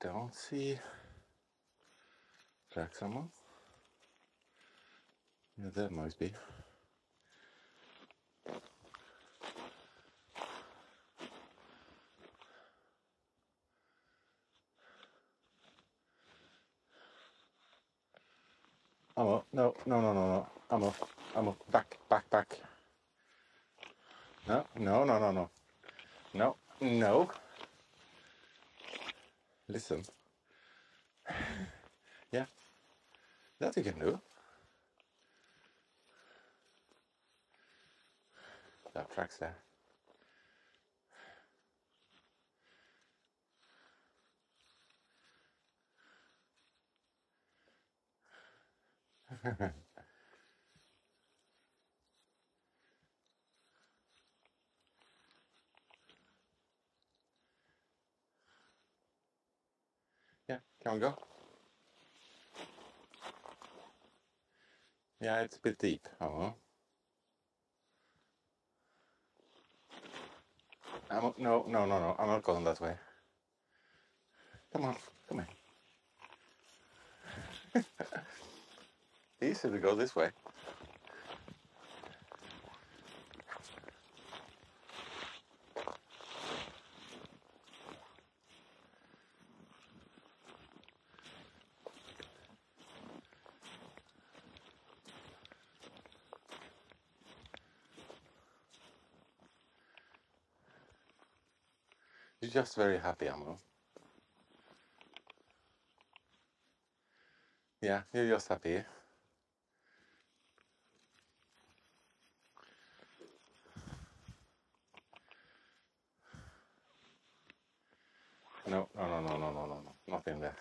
don't see tracks anymore. Yeah, there might be. Aamu, no, no, no, no, no. Aamu, Aamu, back, back, back. No, no, no, no, no. No, no. Listen. yeah, that you can do. That tracks there. yeah, can we go? Yeah, it's a bit deep. Oh. I'm, no, no, no, no. I'm not going that way. Come on, come here. Easy to go this way. She's just very happy, Aamu. Yeah, you're just happy. No, no, no, no, no, no, no, nothing there.